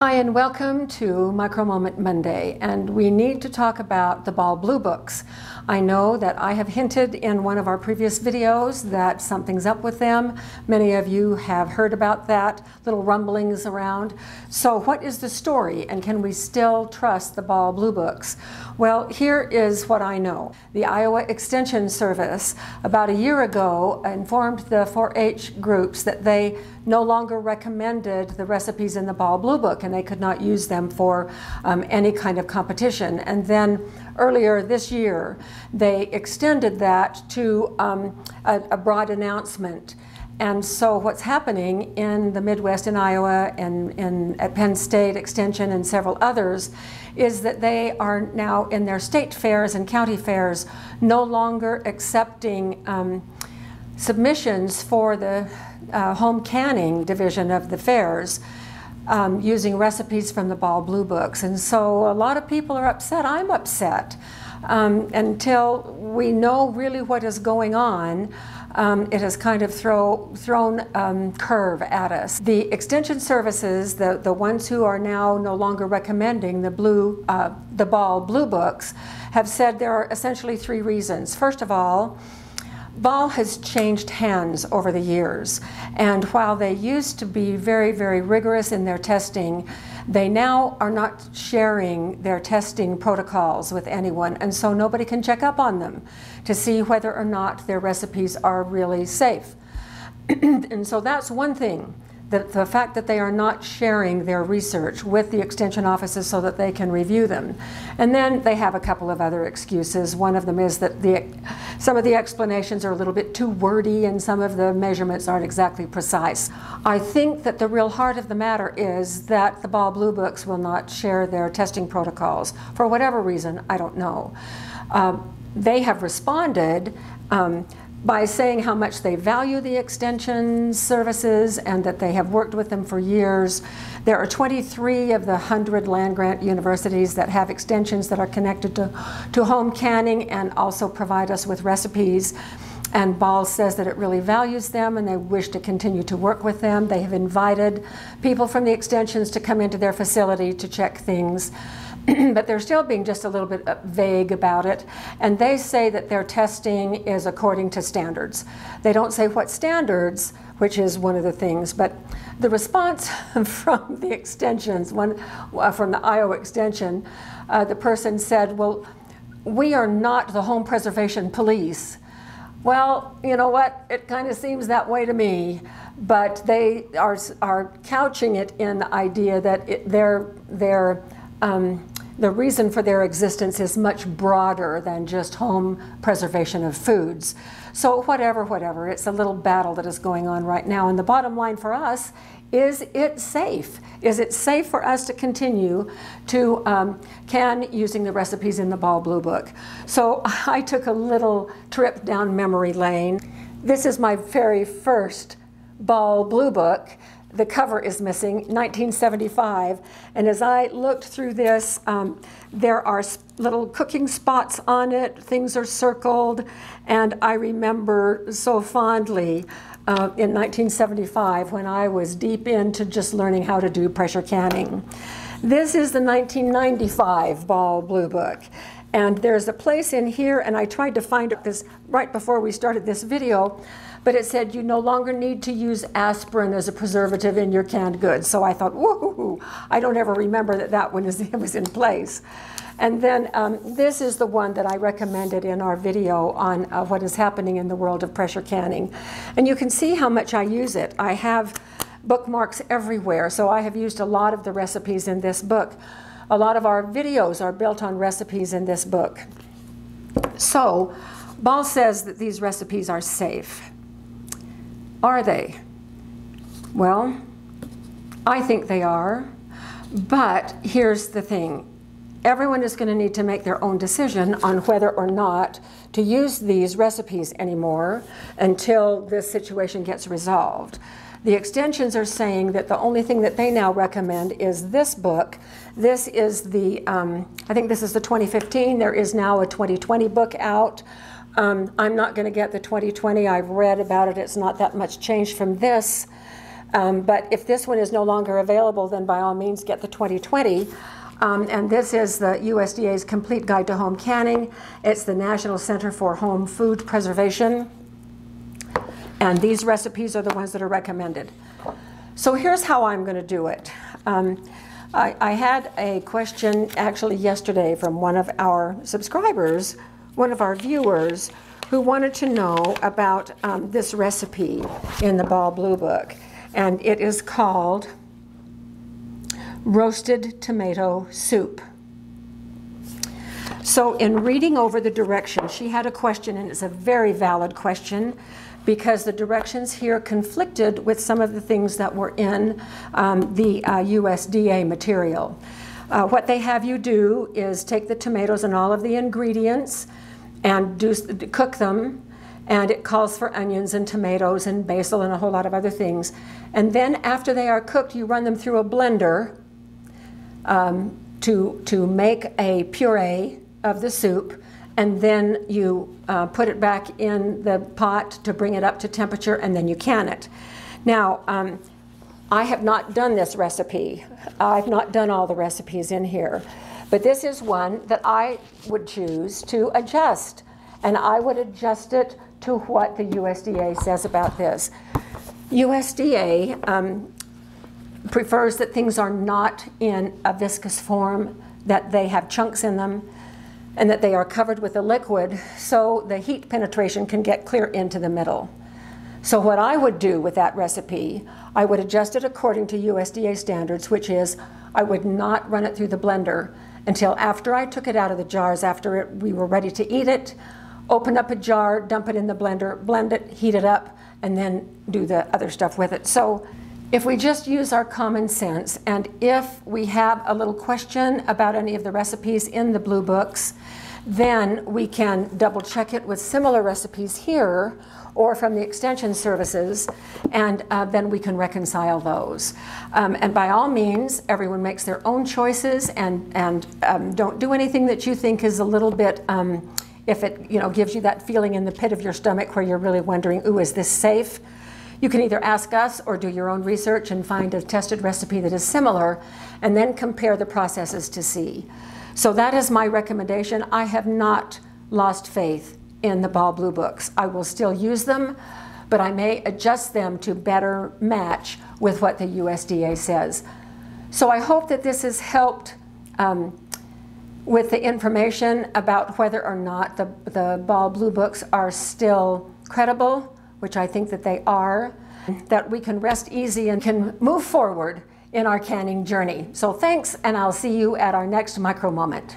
Hi, and welcome to Micro Moment Monday. And we need to talk about the Ball Blue Books. I know that I have hinted in one of our previous videos that something's up with them. Many of you have heard about that, little rumblings around. So, what is the story, and can we still trust the Ball Blue Books? Well, here is what I know. The Iowa Extension Service, about a year ago, informed the 4 H groups that they no longer recommended the recipes in the Ball Blue Book and they could not use them for um, any kind of competition. And then earlier this year, they extended that to um, a, a broad announcement. And so what's happening in the Midwest in Iowa and in, at Penn State Extension and several others is that they are now in their state fairs and county fairs no longer accepting um, submissions for the uh, home canning division of the fairs um, using recipes from the Ball Blue Books. And so a lot of people are upset. I'm upset. Um, until we know really what is going on, um, it has kind of throw, thrown um, curve at us. The extension services, the, the ones who are now no longer recommending the blue, uh, the Ball Blue Books, have said there are essentially three reasons. First of all, Ball has changed hands over the years, and while they used to be very, very rigorous in their testing, they now are not sharing their testing protocols with anyone, and so nobody can check up on them to see whether or not their recipes are really safe. and so that's one thing the, the fact that they are not sharing their research with the extension offices so that they can review them. And then they have a couple of other excuses. One of them is that the, some of the explanations are a little bit too wordy and some of the measurements aren't exactly precise. I think that the real heart of the matter is that the Ball Blue Books will not share their testing protocols. For whatever reason, I don't know. Um, they have responded um, by saying how much they value the extension services and that they have worked with them for years. There are 23 of the 100 land grant universities that have extensions that are connected to, to home canning and also provide us with recipes. And Ball says that it really values them and they wish to continue to work with them. They have invited people from the extensions to come into their facility to check things. but they're still being just a little bit uh, vague about it. And they say that their testing is according to standards. They don't say what standards, which is one of the things, but the response from the extensions, one uh, from the Iowa extension, uh, the person said, well, we are not the home preservation police. Well, you know what? It kind of seems that way to me, but they are, are couching it in the idea that it, they're, they're um, the reason for their existence is much broader than just home preservation of foods. So, whatever, whatever, it's a little battle that is going on right now. And the bottom line for us is it safe? Is it safe for us to continue to um, can using the recipes in the Ball Blue Book? So, I took a little trip down memory lane. This is my very first Ball Blue Book the cover is missing, 1975. And as I looked through this, um, there are little cooking spots on it, things are circled, and I remember so fondly uh, in 1975 when I was deep into just learning how to do pressure canning. This is the 1995 Ball Blue Book. And there's a place in here, and I tried to find this right before we started this video, but it said you no longer need to use aspirin as a preservative in your canned goods. So I thought, woohoo, I don't ever remember that that one is, was in place. And then um, this is the one that I recommended in our video on uh, what is happening in the world of pressure canning. And you can see how much I use it. I have bookmarks everywhere, so I have used a lot of the recipes in this book. A lot of our videos are built on recipes in this book. So, Ball says that these recipes are safe. Are they? Well, I think they are. But here's the thing everyone is going to need to make their own decision on whether or not to use these recipes anymore until this situation gets resolved. The extensions are saying that the only thing that they now recommend is this book. This is the, um, I think this is the 2015. There is now a 2020 book out um, I'm not going to get the 2020. I've read about it. It's not that much change from this. Um, but if this one is no longer available, then by all means get the 2020. Um, and this is the USDA's Complete Guide to Home Canning. It's the National Center for Home Food Preservation. And these recipes are the ones that are recommended. So here's how I'm going to do it. Um, I, I, had a question actually yesterday from one of our subscribers, one of our viewers, who wanted to know about um, this recipe in the Ball Blue Book. And it is called roasted tomato soup. So in reading over the directions, she had a question, and it's a very valid question because the directions here conflicted with some of the things that were in um, the uh, USDA material. Uh, what they have you do is take the tomatoes and all of the ingredients and do, cook them and it calls for onions and tomatoes and basil and a whole lot of other things. And then after they are cooked, you run them through a blender um, to, to make a puree of the soup, and then you uh, put it back in the pot to bring it up to temperature, and then you can it. Now, um, I have not done this recipe. I've not done all the recipes in here. But this is one that I would choose to adjust. And I would adjust it to what the USDA says about this. USDA um, prefers that things are not in a viscous form, that they have chunks in them, and that they are covered with a liquid so the heat penetration can get clear into the middle. So what I would do with that recipe, I would adjust it according to USDA standards, which is I would not run it through the blender until after I took it out of the jars, after it, we were ready to eat it, open up a jar, dump it in the blender, blend it, heat it up, and then do the other stuff with it. So if we just use our common sense, and if we have a little question about any of the recipes in the blue books, then we can double check it with similar recipes here or from the extension services, and uh, then we can reconcile those. Um, and by all means, everyone makes their own choices and, and um, don't do anything that you think is a little bit um, if it you know gives you that feeling in the pit of your stomach where you're really wondering, ooh, is this safe? You can either ask us or do your own research and find a tested recipe that is similar, and then compare the processes to see. So that is my recommendation. I have not lost faith in the Ball Blue books. I will still use them, but I may adjust them to better match with what the USDA says. So I hope that this has helped um, with the information about whether or not the, the Ball Blue Books are still credible, which I think that they are, that we can rest easy and can move forward in our canning journey. So thanks, and I'll see you at our next micro moment.